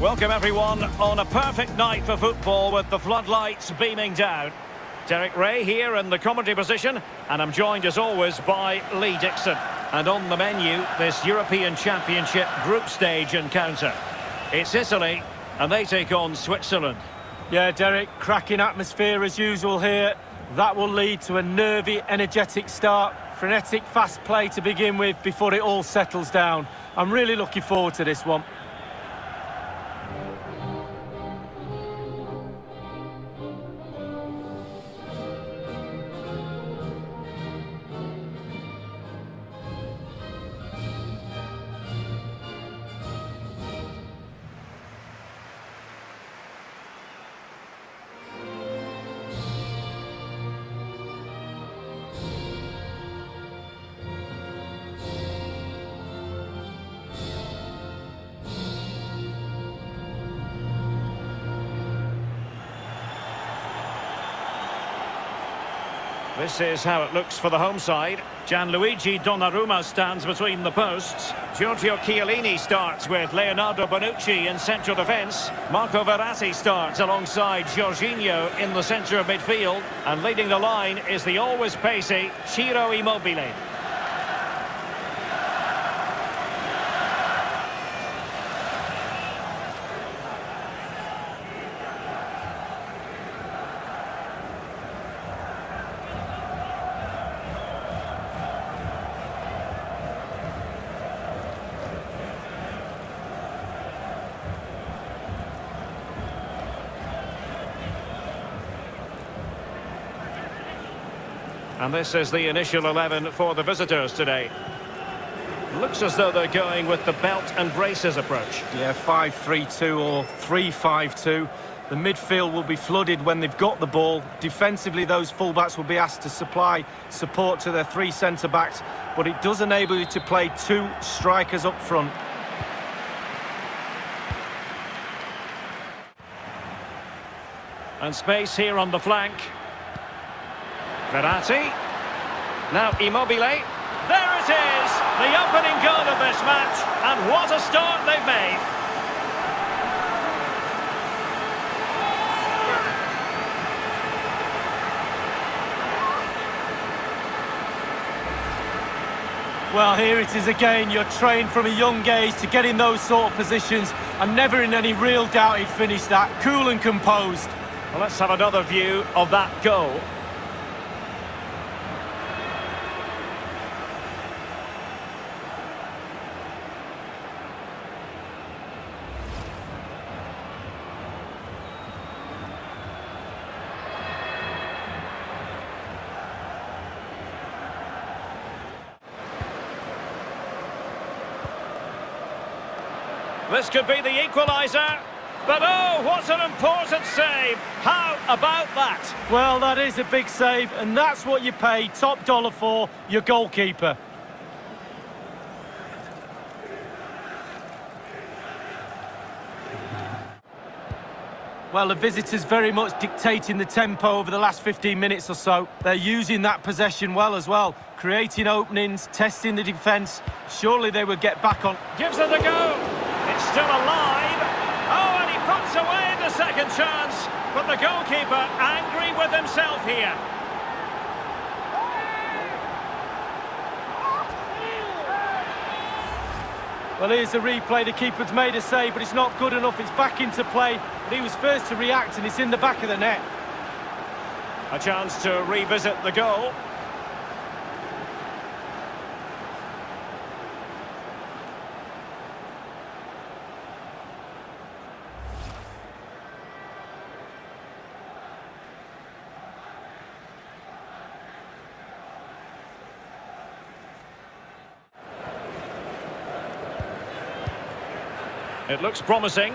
Welcome everyone on a perfect night for football with the floodlights beaming down. Derek Ray here in the commentary position and I'm joined as always by Lee Dixon. And on the menu, this European Championship group stage encounter. It's Italy and they take on Switzerland. Yeah, Derek, cracking atmosphere as usual here. That will lead to a nervy, energetic start. Frenetic, fast play to begin with before it all settles down. I'm really looking forward to this one. This is how it looks for the home side. Gianluigi Donnarumma stands between the posts. Giorgio Chiellini starts with Leonardo Bonucci in central defence. Marco Verratti starts alongside Jorginho in the centre of midfield. And leading the line is the always pacey Ciro Immobile. And this is the initial 11 for the visitors today. Looks as though they're going with the belt and braces approach. Yeah, 5-3-2 or 3-5-2. The midfield will be flooded when they've got the ball. Defensively, those fullbacks will be asked to supply support to their three centre-backs, but it does enable you to play two strikers up front. And space here on the flank. Verratti. Now Immobile. There it is! The opening goal of this match. And what a start they've made. Well, here it is again. You're trained from a young age to get in those sort of positions. and never in any real doubt he'd finish that. Cool and composed. Well, let's have another view of that goal. This could be the equaliser. But oh, what an important save. How about that? Well, that is a big save, and that's what you pay top dollar for, your goalkeeper. Well, the visitors very much dictating the tempo over the last 15 minutes or so. They're using that possession well as well, creating openings, testing the defence. Surely they will get back on. Gives it a go. Still alive. Oh, and he puts away the second chance. But the goalkeeper angry with himself here. Well, here's the replay. The keeper's made a save, but it's not good enough. It's back into play. But he was first to react, and it's in the back of the net. A chance to revisit the goal. It looks promising.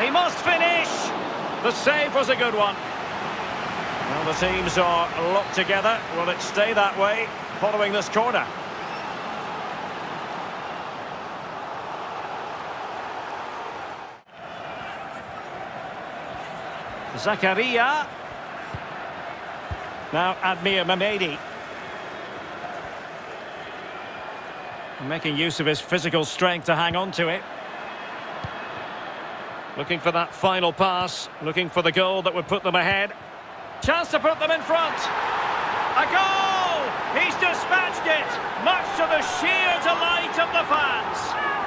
He must finish! The save was a good one. Well, the teams are locked together. Will it stay that way following this corner? Zakaria. Now Admir Mehmedi. Making use of his physical strength to hang on to it. Looking for that final pass, looking for the goal that would put them ahead. Chance to put them in front. A goal! He's dispatched it, much to the sheer delight of the fans.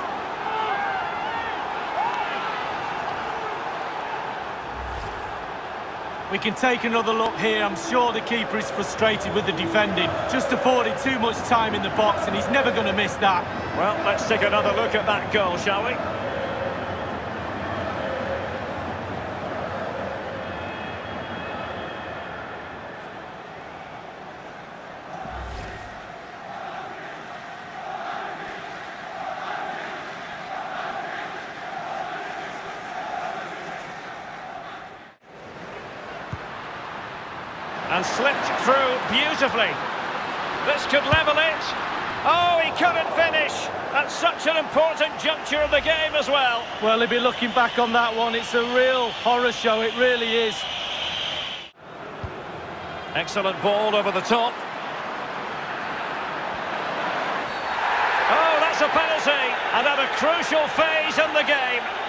We can take another look here. I'm sure the keeper is frustrated with the defending. Just afforded too much time in the box, and he's never going to miss that. Well, let's take another look at that goal, shall we? And slipped through beautifully. This could level it. Oh, he couldn't finish at such an important juncture of the game as well. Well, he'll be looking back on that one. It's a real horror show, it really is. Excellent ball over the top. Oh, that's a penalty, and at a crucial phase in the game.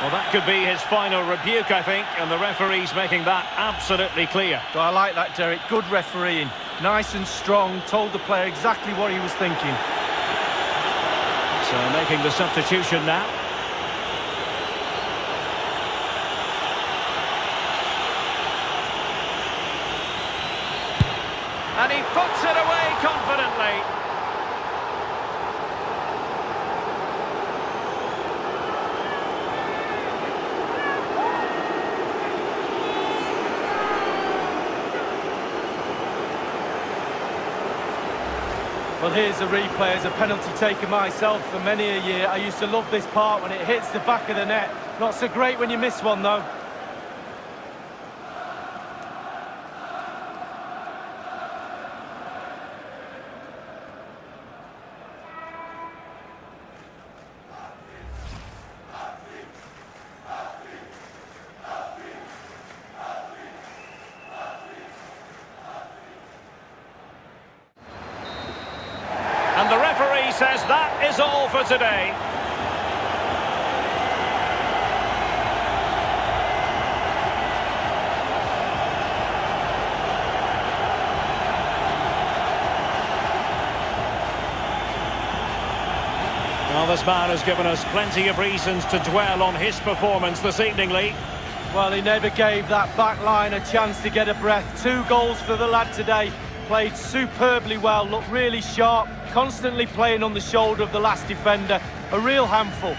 Well, that could be his final rebuke, I think, and the referee's making that absolutely clear. I like that, Derek. Good refereeing. Nice and strong, told the player exactly what he was thinking. So making the substitution now. And he puts it away confidently. Well, here's a replay as a penalty taker myself for many a year. I used to love this part when it hits the back of the net. Not so great when you miss one, though. And the referee says that is all for today. Well, this man has given us plenty of reasons to dwell on his performance this evening, Lee. Well, he never gave that back line a chance to get a breath. Two goals for the lad today. Played superbly well, looked really sharp, constantly playing on the shoulder of the last defender. A real handful.